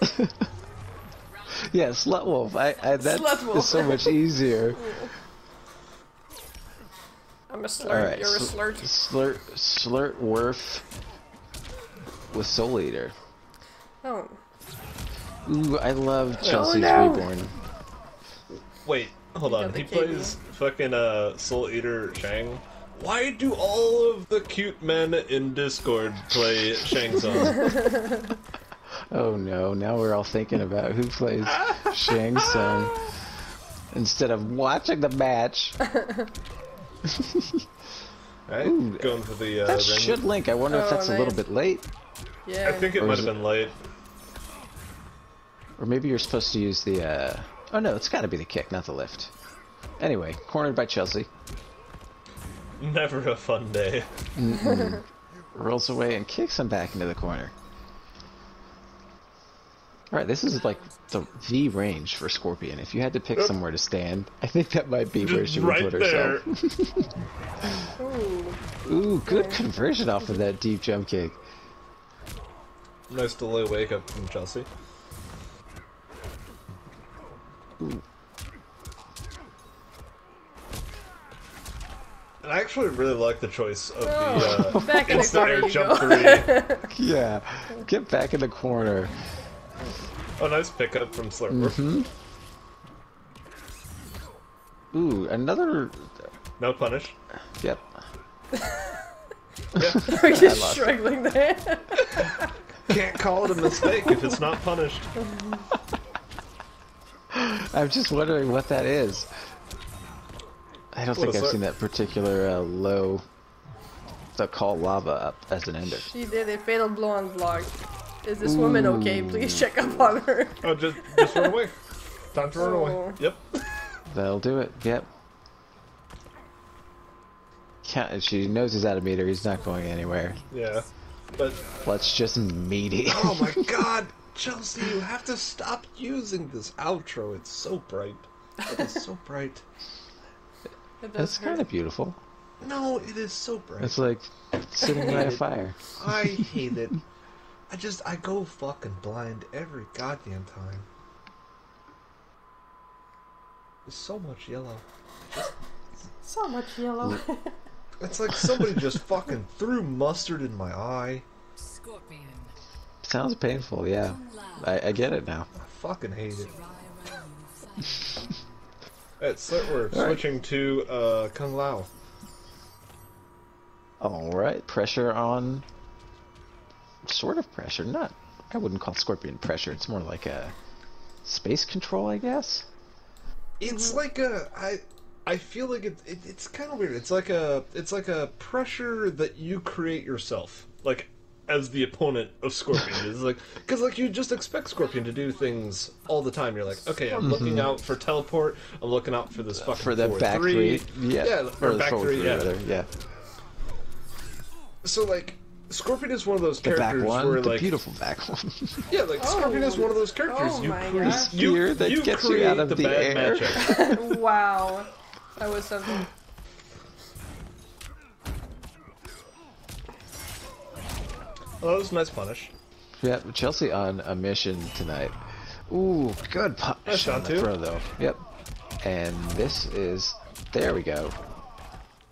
yeah, Slut Wolf. I, I that Slut Wolf. is so much easier. I'm a slurt. All right, You're a sl- slurt. Slurt, Slurt Worth with Soul Eater. Oh. Ooh, I love Chelsea's no. Reborn. Wait, hold You on. got the He KB. plays fucking uh, Soul Eater Shang. Why do all of the cute men in Discord play Shang Tsung? Oh no, now we're all thinking about who plays Shang Tsung instead of watching the match. right? Ooh, Going for the uh, That ring. should link. I wonder if Oh, that's a little bit late. Yeah. I think it Or might have been late. Or maybe you're supposed to use the, uh... Oh no, it's gotta be the kick, not the lift. Anyway, cornered by Chelsea. Never a fun day. Rolls away and kicks him back into the corner. Alright, this is like the, the range for Scorpion. If you had to pick somewhere to stand, I think that might be where Just she would right put there. herself. Ooh. Ooh, good conversion off of that deep jump kick. Nice delay wake up from Chelsea. And I actually really like the choice of the uh, Back in the instant corner air jump go. three. Yeah, get back in the corner. Oh, nice pickup from Slurper. Mm-hmm. Ooh, another. No punish. Yep. Yeah. Are you lost it. struggling there? Can't call it a mistake if it's not punished. I'm just wondering what that is. I don't What think is I've that? seen that particular uh, low. The call lava up as an ender. she did a fatal blow on block. Is this woman okay? Please check up on her. Oh, just just run away. Time to run away. Oh. Yep. That'll do it. Yep. Can't, she knows he's out of meter. He's not going anywhere. Yeah. But Let's just meaty. oh my god, Chelsea, you have to stop using this outro. It's so bright. It is so bright. It That's kind of beautiful. No, it is so bright. It's like sitting by a fire. I hate it. I just I go fucking blind every goddamn time. There's so much yellow. So much yellow. It's like somebody just fucking threw mustard in my eye. Scorpion. Sounds painful, yeah. I, I get it now. I fucking hate it. Alright, so we're Alright. switching to uh, Kung Lao. Alright, pressure on. Sort of pressure. Not. I wouldn't call Scorpion pressure. It's more like a space control, I guess. It's like a I I feel like it, it it's kind of weird. It's like a it's like a pressure that you create yourself, like as the opponent of Scorpion. It's like because like you just expect Scorpion to do things all the time. You're like, okay, I'm looking out for teleport. I'm looking out for this fucking Mm-hmm. For the back three. three. Yeah. yeah, or back three. three, Yeah. Yeah. So like. Scorpion is one of those The back characters one, where the like beautiful back one. yeah, like Scorpion is Oh. one of those characters Oh you my create gosh. you, Spear that you gets you out of the, the air. matchup. wow. That was something. Oh, that was a nice punish. yeah, Chelsea on a mission tonight. Ooh, good punish Nice on shot, the too. throw though. Yep. And this is there we go.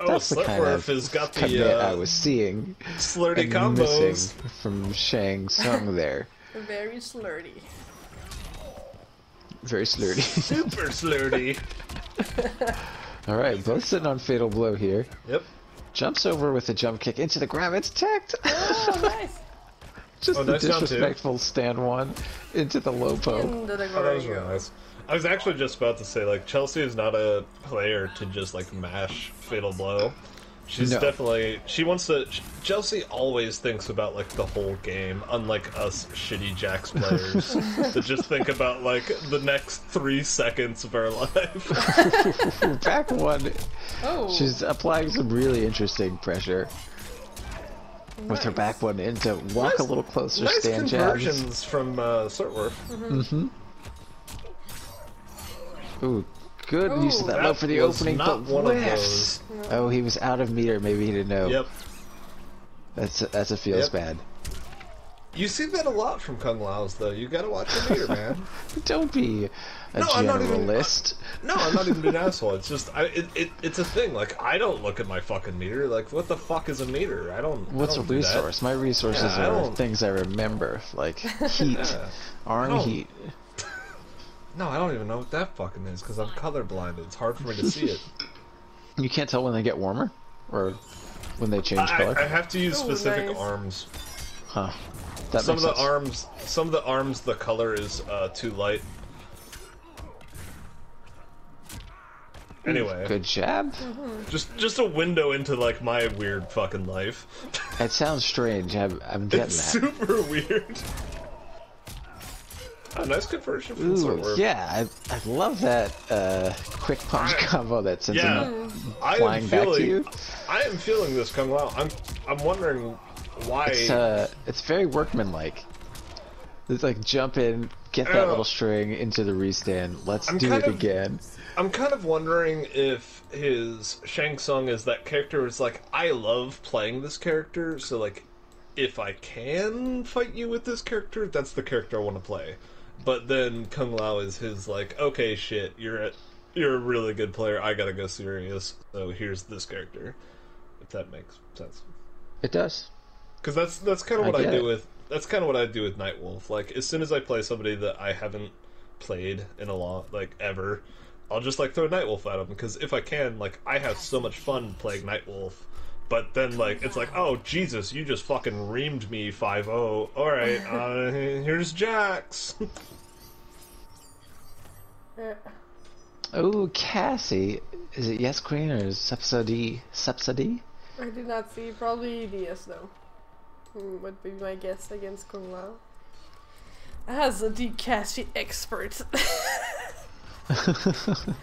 Oh, That's the kind of has got the commit uh, I was seeing slurty and combos. missing from Shang Tsung there. Very slurty. Very slurty. Super slurty. All right, both sitting on fatal blow here. Yep. Jumps over with a jump kick into the grab. It's teched. Oh, nice. Just Oh, the nice disrespectful stand one into the low poke. Into the Oh, that was really nice. I was actually just about to say, like, Chelsea is not a player to just, like, mash Fatal Blow. She's No. definitely. She wants to. Chelsea always thinks about, like, the whole game, unlike us shitty Jax players that just think about, like, the next three seconds of our life. Back one. Oh. She's applying some really interesting pressure with her back one in to walk a little closer, nice stand jabs. conversions from uh, Sirtworth. Ooh, good use of Ooh, that low for the opening, not but one of whiffs. Oh, he was out of meter. Maybe he didn't know. Yep. That's that's a feels Yep. bad. You see that a lot from Kung Lao's, though. You gotta watch your meter, man. Don't be a No, I'm not even- generalist. No, I'm not even an asshole. It's just, I, it, it, it's a thing. Like, I don't look at my fucking meter. Like, what the fuck is a meter? I don't. What's a don't do that. resource? My resources Yeah, are don't- things I remember, like heat, Yeah. arm don't- heat. No, I don't even know what that fucking is because I'm colorblind. It's hard for me to see it. You can't tell when they get warmer or when they change I, color. I have to use Oh, specific nice. arms. huh. That some of the sense. arms, some of the arms, the color is uh, too light. Anyway, Good jab. just just a window into like my weird fucking life. It sounds strange. I'm, I'm getting It's that. super weird. A nice conversion from Ooh, yeah, I, I love that uh, quick punch I- combo that sends Yeah. him flying back to you. I am feeling this Kung Lao. I'm I'm wondering why. It's uh, it's very workmanlike. It's like jump in, get that Uh, little string into the restand. Let's I'm do it of- again. I'm kind of wondering if his Shang Tsung is that character is like I love playing this character, so like if I can fight you with this character, that's the character I want to play. But then Kung Lao is his like, okay, shit, you're a you're a really good player. I gotta go serious. So here's this character. If that makes sense, It does. because that's that's kind of what I, get do it. with that's kind of what I do with Nightwolf. Like as soon as I play somebody that I haven't played in a lot, like ever, I'll just like throw Nightwolf at them because if I can, like I have so much fun playing Nightwolf. But then like it's like, oh Jesus, you just fucking reamed me 5-0. All right, uh, here's Jax. Oh, Cassie. Is it Yes Queen or Subsidy? Subsidy? I did not see. Probably DS though. Hmm, would be my guess against Kung Lao. As a Cassie expert.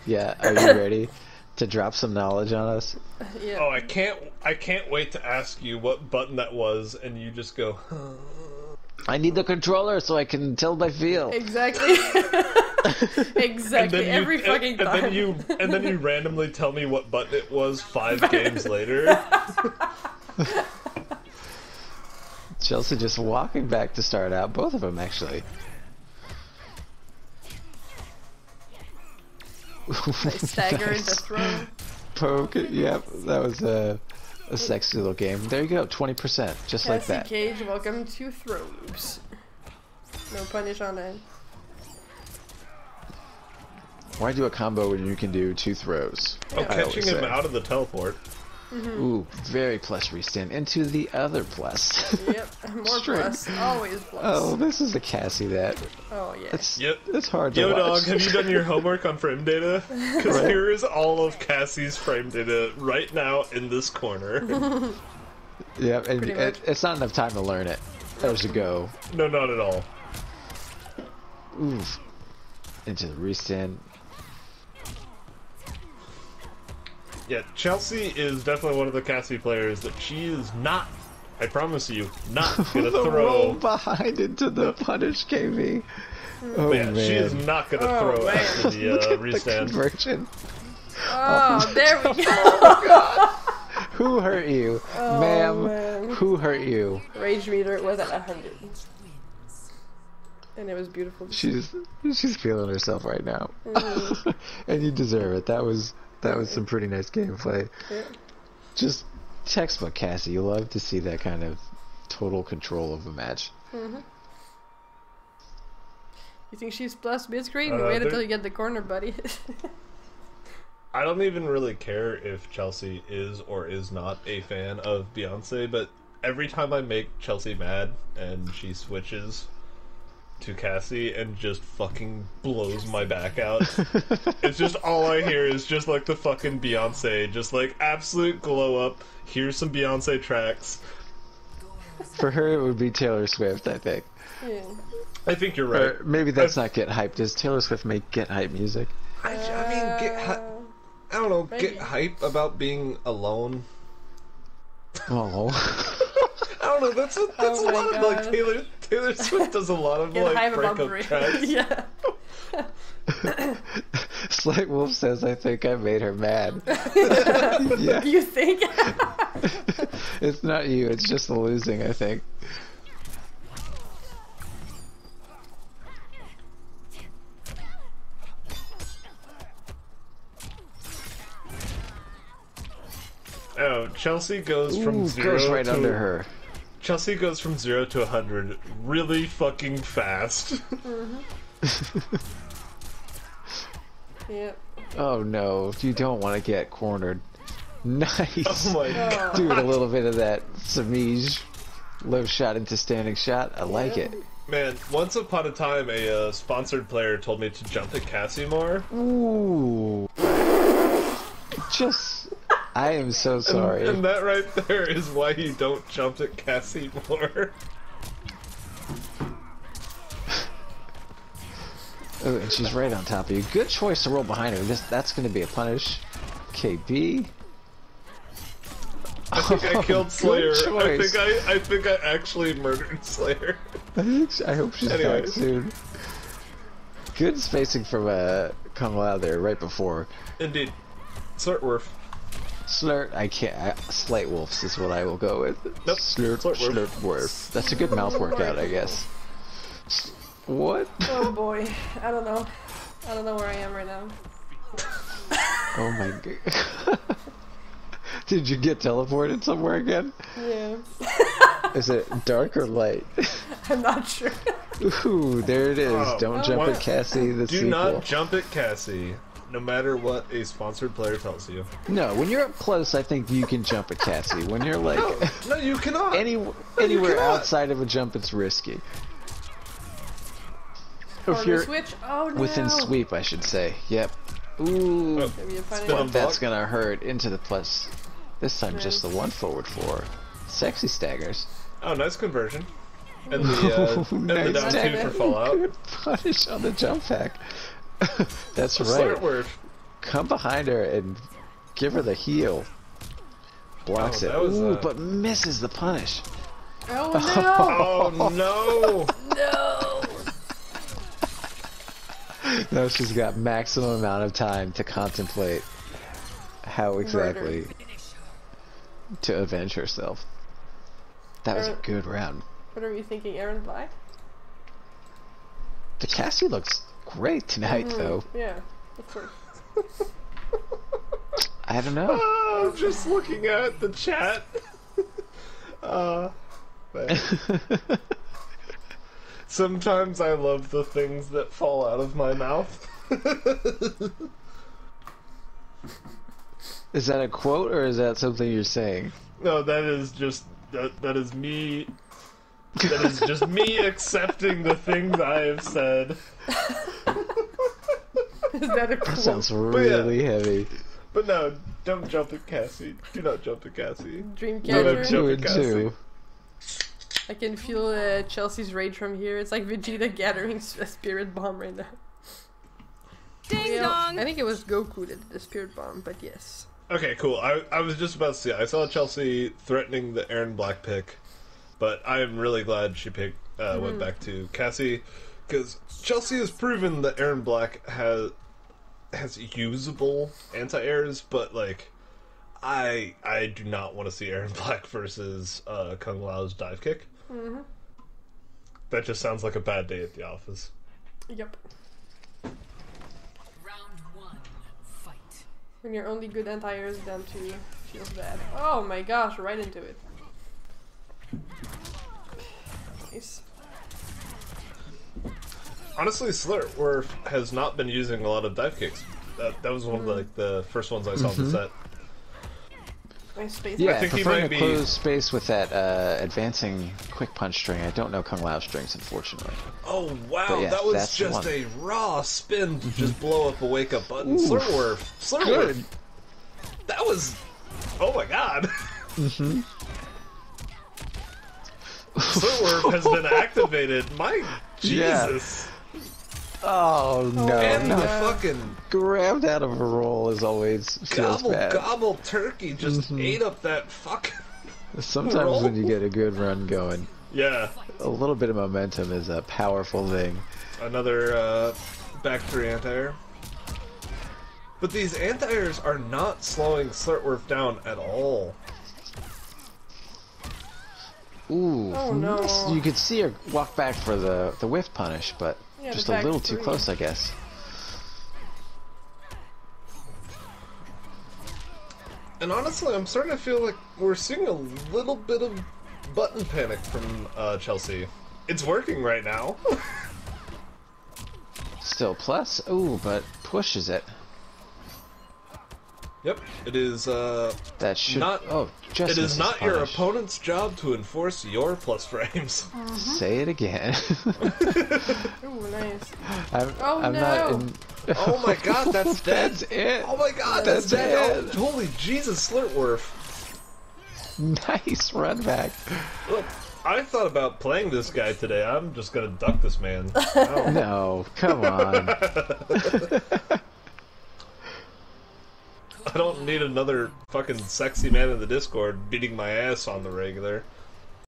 yeah, are you ready to drop some knowledge on us? yeah. oh, I can't, I can't wait to ask you what button that was, and you just go. I need the controller so I can tell by feel. Exactly. exactly. you- Every and- fucking and, time. then you and then you randomly tell me what button it was five games later. Chelsea just walking back to start out. Both of them, actually. stagger into Nice. throw. Poke. Yep, that was a, a sexy little game. There you go, 20%, just like Cassie that. Cage, welcome to throws. No punish on that. Why do a combo when you can do two throws? Oh, I catching him out of the teleport. Mm-hmm. Ooh, very plus restand into the other plus. Yep. More String. plus. Always plus. oh, this is a Cassie that. Oh, yeah. It's, Yep. it's hard to Yo, dog, have you done your homework on frame data? Because Right. here is all of Cassie's frame data right now in this corner. Yep, and it, it's not enough time to learn it. There's a go. no, not at all. Oof. Into the restand. Yeah, Chelsea is definitely one of the Cassie players that she is not, I promise you, not gonna the throw. behind into the punish KV. Oh Yeah, man. she is not gonna Oh, throw man. after the Look uh, at the restand. conversion. Oh, there we go. Who hurt you, Oh, ma'am? man. Who hurt you? Rage meter was at 100. And it was beautiful. to see. She's she's feeling herself right now, Mm-hmm. and you deserve it. That was that was some pretty nice gameplay. Yeah. Just textbook Cassie. You love to see that kind of total control of a match. You think she's plus mid screen? Uh, Wait there- until you get the corner, buddy. I don't even really care if Chelsea is or is not a fan of Beyonce, but every time I make Chelsea mad and she switches to Cassie and just fucking blows my back out, it's just all I hear is just like the fucking Beyonce, just like absolute glow up. Here's some Beyonce tracks. For her, it would be Taylor Swift, I think. yeah. I think you're right. Or maybe that's not get hyped. Does Taylor Swift make get hype music? I, I mean, get hy- Uh, I don't know, maybe. get hype about being alone. Oh, I don't know. That's a, that's oh a lot God. of like Taylor Taylor Swift does a lot of like breakup tracks. yeah. Slight Wolf says, "I think I made her mad." yeah. You think? it's not you. It's just the losing. I think. Oh, Chelsea goes Ooh, from zero goes right to, under her. Chelsea goes from zero to hundred really fucking fast. Yep. Oh no, you don't want to get cornered. Nice. oh my god. Oh. Doing a little bit of that Samij low shot into standing shot. I like Yeah. it. Man, once upon a time, a uh, sponsored player told me to jump at Cassie more. Ooh. Just. I am so sorry. And that right there is why you don't jump at Cassie more. Oh, and she's right on top of you. Good choice to roll behind her. This that's going to be a punish. KB. I think I Oh, killed Slayer. I think I, I think I actually murdered Slayer. I, think she- I hope she's Anyway. back soon. Good spacing from uh, Kung Lao there right before. Indeed. Sirtworth. Slurt, I can't. I, Slight Wolves is what I will go with. Nope, Slurt, Slurtworth. Slurtworth. That's a good mouth workout, I guess. What? Oh boy. I don't know. I don't know where I am right now. Oh my god. Did you get teleported somewhere again? Yeah. Is it dark or light? I'm not sure. Ooh, there it is. Oh, Don't jump what? at Cassie the Do sequel. not jump at Cassie, no matter what a sponsored player tells you. no, when you're up close, I think you can jump at Cassie. When you're like No, no, you cannot. any anywhere cannot. outside of a jump, it's risky. Oh, If you're switch. Oh no. within sweep, I should say. Yep. Ooh, Oh. Maybe a funny Spin one. on that's gonna hurt into the plus. This time, just the one forward four. Sexy staggers. Oh, nice conversion. And the, uh, and the Nice down two for Fallout. Good punish on the jump pack. that's right. Sirtworth. Come behind her and give her the heel. Blocks Oh, it. Ooh, uh, but misses the punish. Oh no! Oh no! no! no! Now she's got maximum amount of time to contemplate how exactly to avenge herself. That was a good round. What are you thinking, Erron Black? The Cassie looks great tonight, Hmm, though. Yeah, of course. I don't know. Oh, I'm just looking at the chat. uh, man. Sometimes I love the things that fall out of my mouth. is that a quote or is that something you're saying? no, that is just that. That is me. That is just me accepting the things I have said. Is that a quote? Sounds yeah. really heavy. But no, don't jump at Cassie. Do not jump at Cassie. Dreamcatcher? Jump Two at Cassie. two. I can feel uh, Chelsea's rage from here. It's like Vegeta gathering a spirit bomb right now. Ding Yeah, dong! I think it was Goku that did the spirit bomb, but yes. Okay, cool. I, I was just about to see. I saw Chelsea threatening the Erron Black pick, but I am really glad she picked uh, went back to Cassie because Chelsea has proven that Erron Black has has usable anti-airs, but like I I do not want to see Erron Black versus uh, Kung Lao's dive kick. Mm-hmm. That just sounds like a bad day at the office. Yep. Round one, fight. When your only good anti-air is down to feels bad. Oh my gosh, right into it. Nice. Honestly, Slurtworth has not been using a lot of dive kicks. That, that was one of the, like the first ones I saw in the set. Nice space. Yeah, think he preferring might a be- closed space with that uh, advancing quick punch string. I don't know Kung Lao strings, unfortunately. Oh wow, yeah, that was just a raw spin to just blow up a wake up button. Ooh. Slurworth, Slurworth, that was. Oh my god. Mm-hmm. Slurworth has been activated. My Yeah. Jesus. Oh no! and no. the fucking Grabbed out of a roll is always feels gobble bad. gobble turkey just Mhm. ate up that fucking. Sometimes roll. when you get a good run going, Yeah, a little bit of momentum is a powerful thing. another uh, back three anti-air. But these anti-airs are not slowing Slurtworth down at all. Ooh, Oh, no. you could see her walk back for the the whiff punish, but Yeah, just a back little too close, I guess. And honestly, I'm starting to feel like we're seeing a little bit of button panic from uh, Chelsea. It's working right now. Still plus. Ooh, but pushes it. Yep, it is. Uh, That should. Not- oh, just it is misses not your opponent's job to enforce your plus frames. Say it again. Ooh, nice. I'm, Oh, I'm not no. in. Oh my god, that's dead. That's it. Oh my god, That's that's, dead. it. Oh, holy Jesus, Slurtworth. Nice run back. Look, I thought about playing this guy today. I'm just gonna duck this man. Ow. No, come on. I don't need another fucking sexy man in the Discord beating my ass on the regular.